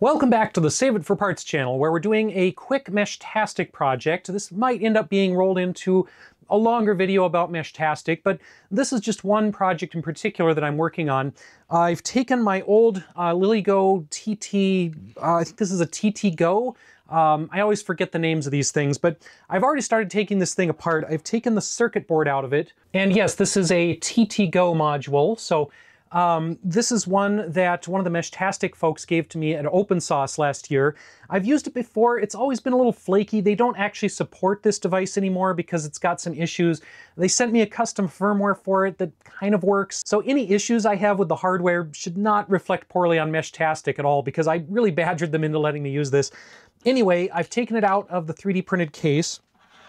Welcome back to the Save It for Parts channel where we're doing a quick Meshtastic project. This might end up being rolled into a longer video about Meshtastic, but this is just one project in particular that I'm working on. I've taken my old uh, LilyGo TT, uh, I think this is a TTGO. Um, I always forget the names of these things, but I've already started taking this thing apart. I've taken the circuit board out of it. And yes, this is a TTGO module. So um, this is one that one of the Meshtastic folks gave to me at Open OpenSauce last year. I've used it before. It's always been a little flaky. They don't actually support this device anymore because it's got some issues. They sent me a custom firmware for it that kind of works. So any issues I have with the hardware should not reflect poorly on Meshtastic at all because I really badgered them into letting me use this. Anyway, I've taken it out of the 3D printed case.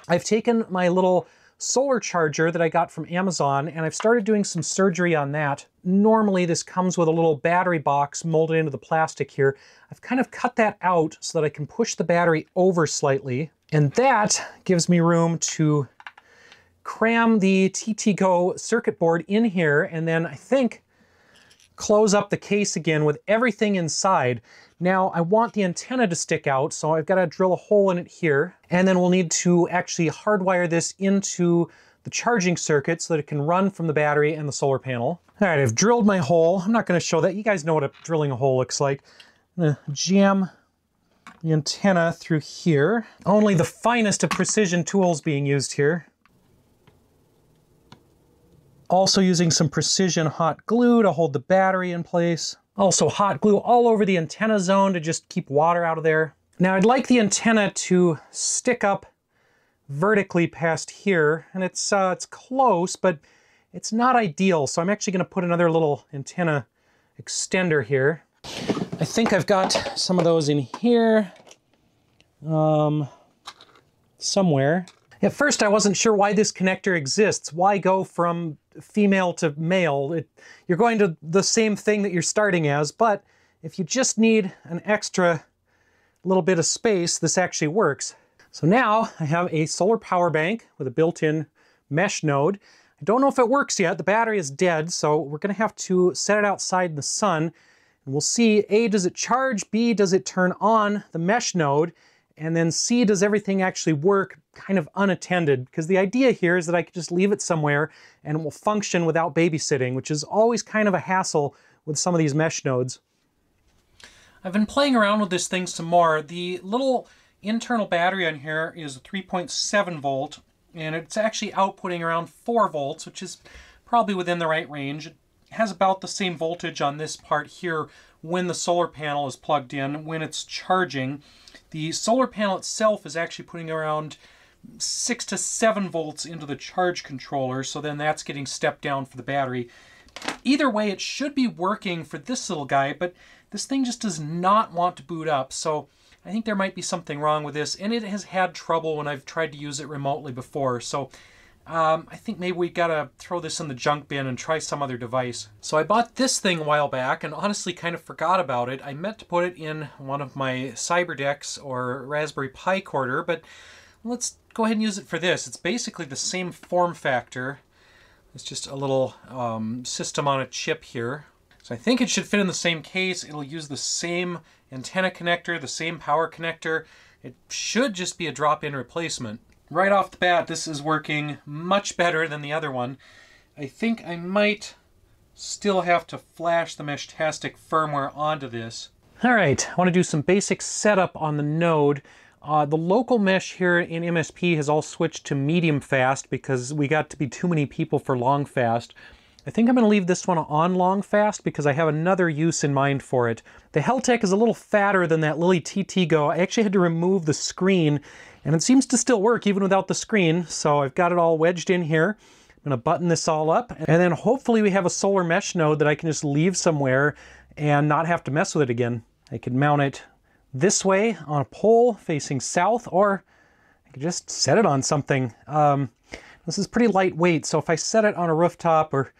I've taken my little solar charger that I got from Amazon, and I've started doing some surgery on that. Normally this comes with a little battery box molded into the plastic here. I've kind of cut that out so that I can push the battery over slightly, and that gives me room to cram the TTGO circuit board in here, and then I think close up the case again with everything inside. Now I want the antenna to stick out, so I've got to drill a hole in it here. And then we'll need to actually hardwire this into the charging circuit so that it can run from the battery and the solar panel. All right, I've drilled my hole. I'm not going to show that. You guys know what a drilling a hole looks like. I'm going to jam the antenna through here. Only the finest of precision tools being used here. Also using some precision hot glue to hold the battery in place. Also hot glue all over the antenna zone to just keep water out of there. Now I'd like the antenna to stick up vertically past here, and it's, uh, it's close, but it's not ideal, so I'm actually going to put another little antenna extender here. I think I've got some of those in here, um, somewhere. At first, I wasn't sure why this connector exists. Why go from female to male? It, you're going to the same thing that you're starting as, but if you just need an extra little bit of space, this actually works. So now I have a solar power bank with a built-in mesh node. I don't know if it works yet. The battery is dead, so we're going to have to set it outside in the sun. And we'll see, A, does it charge? B, does it turn on the mesh node? And then C, does everything actually work kind of unattended? Because the idea here is that I could just leave it somewhere and it will function without babysitting, which is always kind of a hassle with some of these mesh nodes. I've been playing around with this thing some more. The little internal battery on here is 3.7 volt, and it's actually outputting around 4 volts, which is probably within the right range. It has about the same voltage on this part here when the solar panel is plugged in, when it's charging. The solar panel itself is actually putting around 6 to 7 volts into the charge controller, so then that's getting stepped down for the battery. Either way, it should be working for this little guy, but this thing just does not want to boot up, so I think there might be something wrong with this, and it has had trouble when I've tried to use it remotely before, so um, I think maybe we gotta throw this in the junk bin and try some other device. So I bought this thing a while back and honestly kind of forgot about it. I meant to put it in one of my CyberDecks or Raspberry Pi Quarter, but let's go ahead and use it for this. It's basically the same form factor. It's just a little um, system on a chip here. So I think it should fit in the same case. It'll use the same antenna connector, the same power connector. It should just be a drop-in replacement. Right off the bat, this is working much better than the other one. I think I might still have to flash the Meshtastic firmware onto this. All right, I want to do some basic setup on the node. Uh, the local mesh here in MSP has all switched to medium fast because we got to be too many people for long fast. I think I'm going to leave this one on long fast because I have another use in mind for it. The Heltec is a little fatter than that Lily TTGO. I actually had to remove the screen and it seems to still work even without the screen. So I've got it all wedged in here. I'm to button this all up and then hopefully we have a solar mesh node that I can just leave somewhere and not have to mess with it again. I could mount it this way on a pole facing south or I could just set it on something. Um, this is pretty lightweight, so if I set it on a rooftop or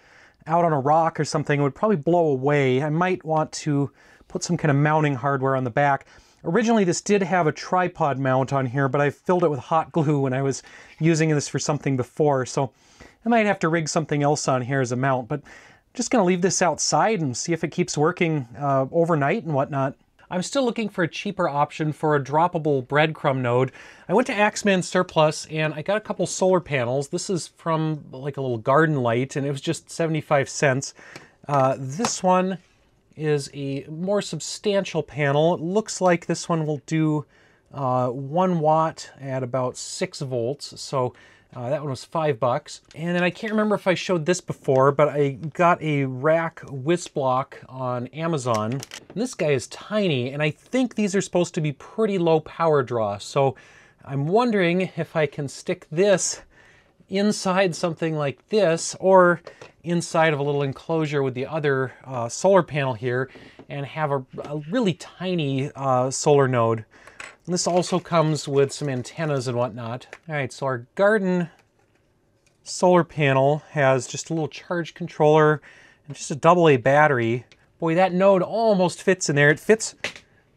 out on a rock or something, it would probably blow away. I might want to put some kind of mounting hardware on the back. Originally this did have a tripod mount on here, but I filled it with hot glue when I was using this for something before, so I might have to rig something else on here as a mount, but I'm just going to leave this outside and see if it keeps working uh, overnight and whatnot. I'm still looking for a cheaper option for a droppable breadcrumb node. I went to Ax-Man Surplus and I got a couple solar panels. This is from like a little garden light and it was just 75 cents. Uh, this one is a more substantial panel. It looks like this one will do uh, one watt at about six volts. So uh, that one was five bucks. And then I can't remember if I showed this before, but I got a RAK WisBlock on Amazon. And this guy is tiny, and I think these are supposed to be pretty low power draw. So I'm wondering if I can stick this inside something like this or inside of a little enclosure with the other uh, solar panel here and have a, a really tiny uh, solar node. And this also comes with some antennas and whatnot. All right, so our garden solar panel has just a little charge controller and just a double A battery. Boy, that node almost fits in there. It fits,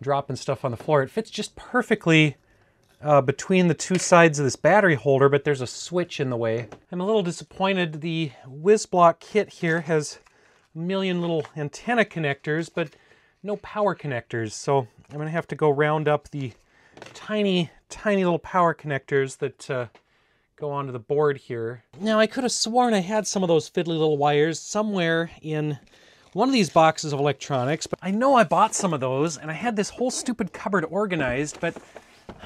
dropping stuff on the floor, it fits just perfectly uh, between the two sides of this battery holder, but there's a switch in the way. I'm a little disappointed. The WisBlock kit here has a million little antenna connectors, but no power connectors. So I'm gonna have to go round up the tiny, tiny little power connectors that uh, go onto the board here. Now I could have sworn I had some of those fiddly little wires somewhere in one of these boxes of electronics, but I know I bought some of those and I had this whole stupid cupboard organized, but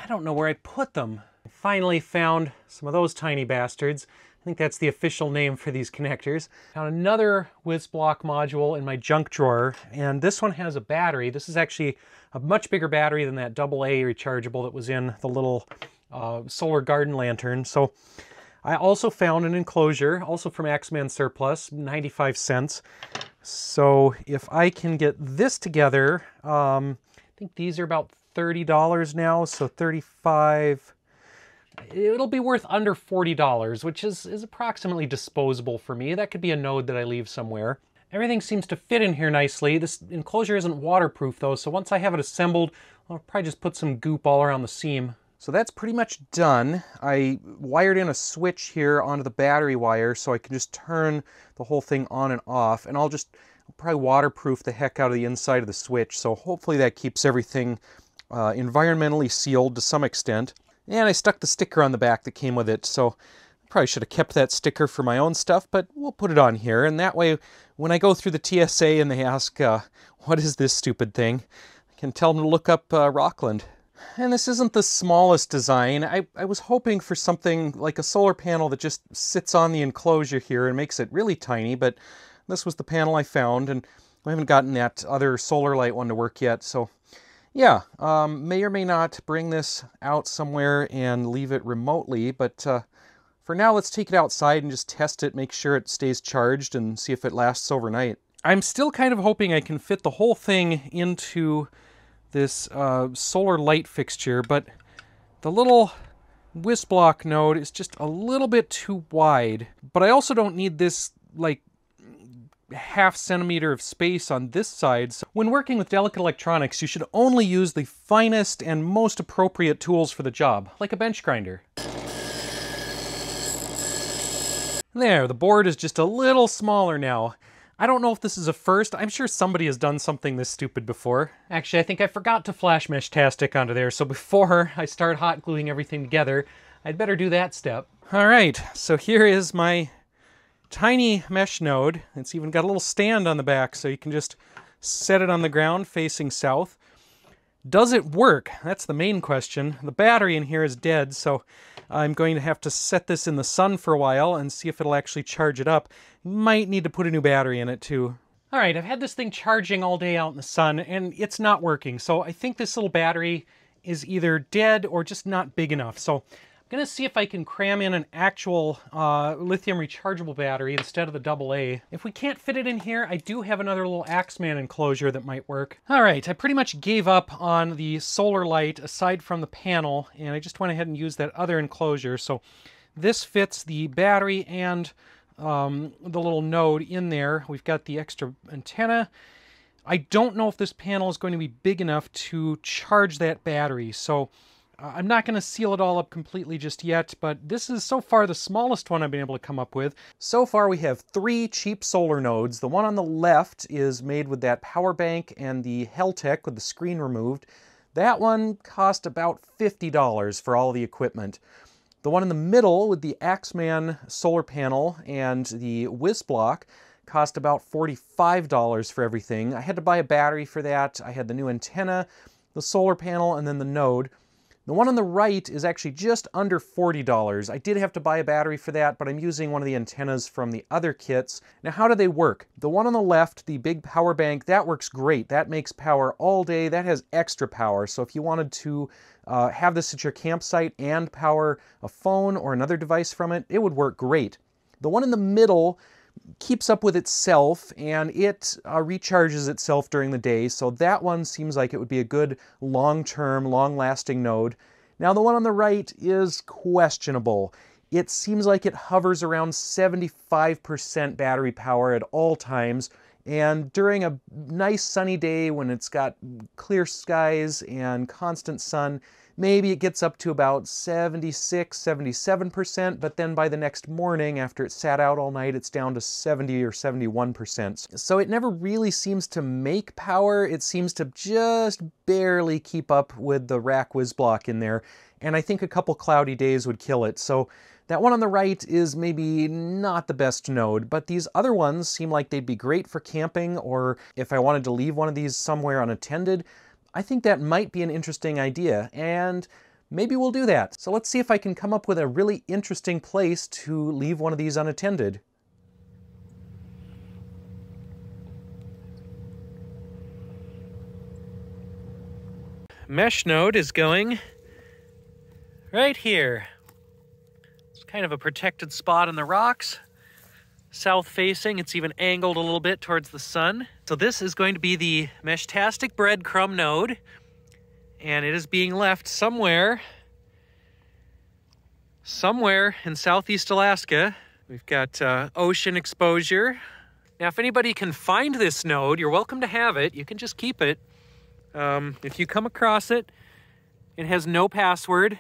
I don't know where I put them. I finally found some of those tiny bastards. I think that's the official name for these connectors. Found another WisBlock module in my junk drawer, and this one has a battery. This is actually a much bigger battery than that double A rechargeable that was in the little uh, solar garden lantern. So I also found an enclosure, also from Ax-Man Surplus, 95 cents. So if I can get this together, um, I think these are about $30 now, so 35 it'll be worth under $40, which is, is approximately disposable for me. That could be a node that I leave somewhere. Everything seems to fit in here nicely. This enclosure isn't waterproof though, so once I have it assembled, I'll probably just put some goop all around the seam. So that's pretty much done. I wired in a switch here onto the battery wire so I can just turn the whole thing on and off, and I'll just I'll probably waterproof the heck out of the inside of the switch, so hopefully that keeps everything uh, environmentally sealed to some extent. And I stuck the sticker on the back that came with it, so I probably should have kept that sticker for my own stuff, but we'll put it on here. And that way, when I go through the TSA and they ask, uh, what is this stupid thing, I can tell them to look up uh, Rockland. And this isn't the smallest design. I, I was hoping for something like a solar panel that just sits on the enclosure here and makes it really tiny, but this was the panel I found, and I haven't gotten that other solar light one to work yet, so yeah, um, may or may not bring this out somewhere and leave it remotely, but uh, for now let's take it outside and just test it, make sure it stays charged and see if it lasts overnight. I'm still kind of hoping I can fit the whole thing into this uh, solar light fixture, but the little WisBlock node is just a little bit too wide. But I also don't need this like half centimeter of space on this side. So when working with delicate electronics, you should only use the finest and most appropriate tools for the job, like a bench grinder. There, the board is just a little smaller now. I don't know if this is a first. I'm sure somebody has done something this stupid before. Actually, I think I forgot to flash Meshtastic onto there, so before I start hot gluing everything together, I'd better do that step. All right, so here is my tiny mesh node. It's even got a little stand on the back so you can just set it on the ground facing south. Does it work? That's the main question. The battery in here is dead, so I'm going to have to set this in the sun for a while and see if it'll actually charge it up. Might need to put a new battery in it too. All right, I've had this thing charging all day out in the sun and it's not working. So I think this little battery is either dead or just not big enough. So to see if I can cram in an actual uh, lithium rechargeable battery instead of the double A. If we can't fit it in here, I do have another little Ax-Man enclosure that might work. All right, I pretty much gave up on the solar light aside from the panel, and I just went ahead and used that other enclosure. So this fits the battery and um, the little node in there. We've got the extra antenna. I don't know if this panel is going to be big enough to charge that battery, so I'm not going to seal it all up completely just yet, but this is so far the smallest one I've been able to come up with. So far we have three cheap solar nodes. The one on the left is made with that power bank and the Heltec with the screen removed. That one cost about $50 for all the equipment. The one in the middle with the Ax-Man solar panel and the WisBlock cost about $45 for everything. I had to buy a battery for that. I had the new antenna, the solar panel, and then the node. The one on the right is actually just under $40. I did have to buy a battery for that, but I'm using one of the antennas from the other kits. Now, how do they work? The one on the left, the big power bank, that works great. That makes power all day. That has extra power. So if you wanted to uh, have this at your campsite and power a phone or another device from it, it would work great. The one in the middle keeps up with itself and it uh, recharges itself during the day. So that one seems like it would be a good long-term, long-lasting node. Now the one on the right is questionable. It seems like it hovers around 75% battery power at all times. And during a nice sunny day when it's got clear skies and constant sun, maybe it gets up to about 76, 77%, but then by the next morning, after it sat out all night, it's down to 70 or 71%. So it never really seems to make power, it seems to just barely keep up with the RAK whiz WisBlock in there, and I think a couple cloudy days would kill it. So that one on the right is maybe not the best node, but these other ones seem like they'd be great for camping, or if I wanted to leave one of these somewhere unattended, I think that might be an interesting idea, and maybe we'll do that. So let's see if I can come up with a really interesting place to leave one of these unattended. Mesh node is going right here. It's kind of a protected spot in the rocks south facing. It's even angled a little bit towards the sun. So this is going to be the Meshtastic breadcrumb node. And it is being left somewhere, somewhere in southeast Alaska. We've got uh, ocean exposure. Now, if anybody can find this node, you're welcome to have it. You can just keep it. Um, if you come across it, it has no password.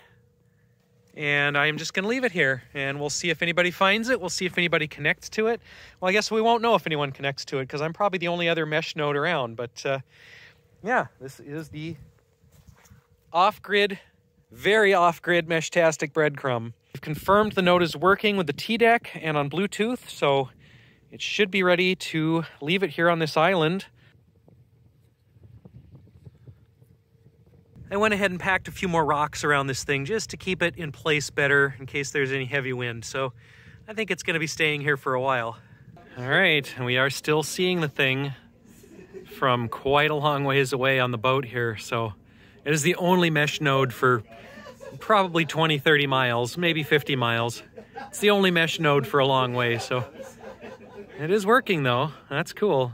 And I'm just going to leave it here and we'll see if anybody finds it. We'll see if anybody connects to it. Well, I guess we won't know if anyone connects to it because I'm probably the only other mesh node around. But uh, yeah, this is the off-grid, very off-grid Meshtastic breadcrumb. We've confirmed the node is working with the T-Deck and on Bluetooth, so it should be ready to leave it here on this island. I went ahead and packed a few more rocks around this thing just to keep it in place better in case there's any heavy wind. So I think it's gonna be staying here for a while. All right, and we are still seeing the thing from quite a long ways away on the boat here. So it is the only mesh node for probably 20, 30 miles, maybe 50 miles. It's the only mesh node for a long way, so it is working though. That's cool.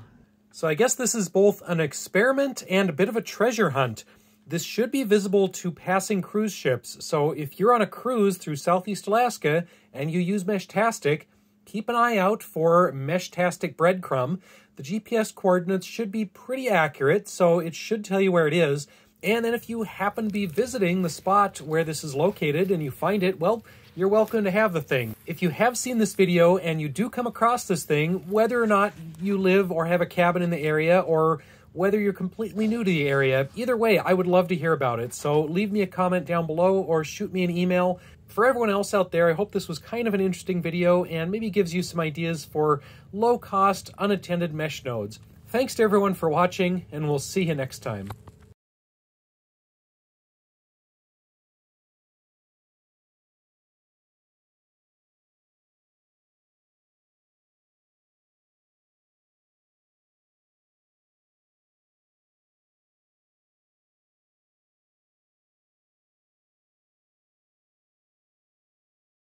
So I guess this is both an experiment and a bit of a treasure hunt. This should be visible to passing cruise ships, so if you're on a cruise through Southeast Alaska and you use Meshtastic, keep an eye out for Meshtastic breadcrumb. The GPS coordinates should be pretty accurate, so it should tell you where it is. And then if you happen to be visiting the spot where this is located and you find it, well, you're welcome to have the thing. If you have seen this video and you do come across this thing, whether or not you live or have a cabin in the area or whether you're completely new to the area. Either way, I would love to hear about it. So leave me a comment down below or shoot me an email. For everyone else out there, I hope this was kind of an interesting video and maybe gives you some ideas for low-cost, unattended mesh nodes. Thanks to everyone for watching, and we'll see you next time.